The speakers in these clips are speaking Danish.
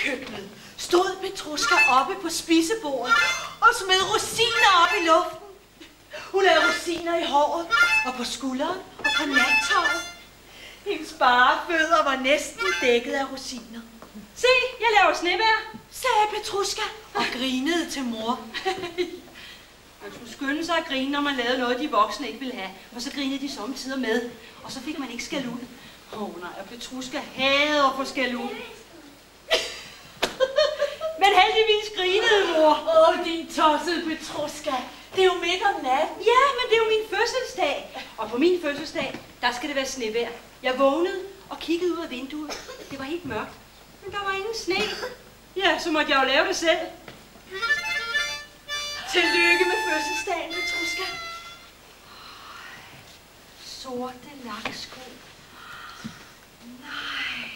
køkkenet stod Petruska oppe på spisebordet og smed rosiner op i luften. Hun havde rosiner i håret og på skulderen og på nattøjet. Hendes bare fødder var næsten dækket af rosiner. Se, jeg laver snevær, sagde Petruska og grinede til mor. Man skulle skynde sig at grine, når man lavede noget, de voksne ikke ville have. Og så grinede de samtidig med. Og så fik man ikke skal ud. Åh oh, nej, og Petruska hader at få skal ud. Men heldigvis grinede mor. Åh, oh, din tossede Petruska. Det er jo midt om natten. Ja, men det er jo min fødselsdag. Og på min fødselsdag, der skal det være snevejr. Jeg vågnede og kiggede ud af vinduet. Det var helt mørkt. Men der var ingen sne. Ja, så måtte jeg jo lave det selv. Tillykke med fødselsdagen, Petruska. Sorte laksko. Nej.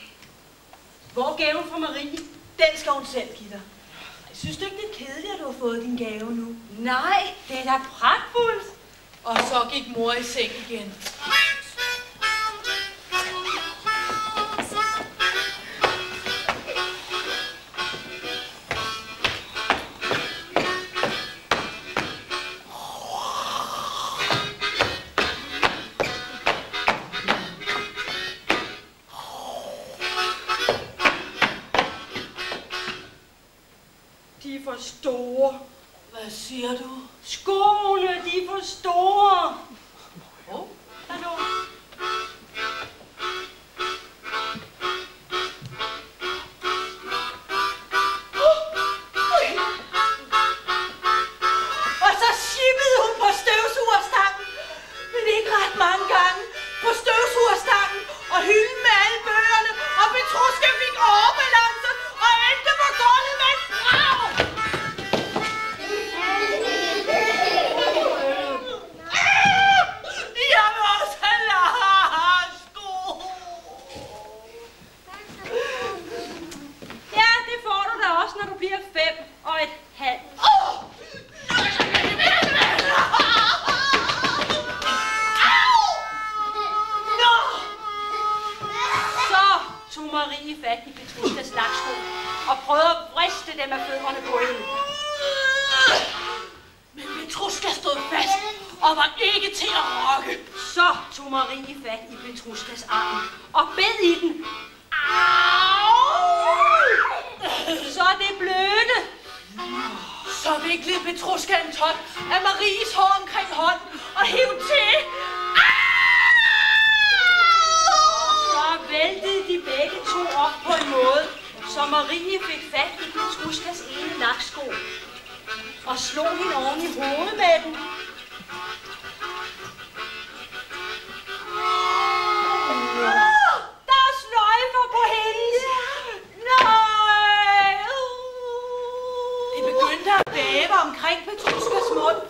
Hvor er gaven fra Marie? Den skal hun selv give dig. Jeg synes du ikke, det er kedeligt, at du har fået din gave nu? Nej, det er da pragtfuldt. Og så gik mor i seng igen. De er for store. Hvad siger du? Skoene, de er for store. Tog Marie fat i Petruskas laksko og prøvede at vriste dem af fødderne på hende. Men Petruska stod fast og var ikke til at rokke. Så tog Marie fat i Petruskas arm og bed i den. Au! Så det blødte. Så viklede Petruska en tot af Maries hår omkring hånden og hæv til. Marie fik fat i Petruskas ene laksko og slog hende oven i hovedet med den. Der er sløjfer på hendes. Nej. Det begyndte at bæve omkring Petruskas mund.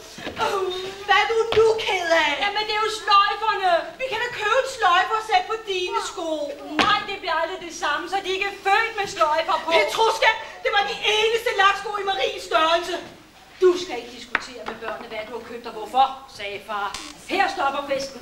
Hvad er du nu ked af? Jamen, det er jo sløjferne. Vi kan da købe en sløjfe og sætte på dine sko. Nej, det bliver aldrig det samme, så de ikke er født med sløjfer på. Petruska, det var de eneste laksko i Maries størrelse. Du skal ikke diskutere med børnene, hvad du har købt og hvorfor, sagde far. Her stopper festen.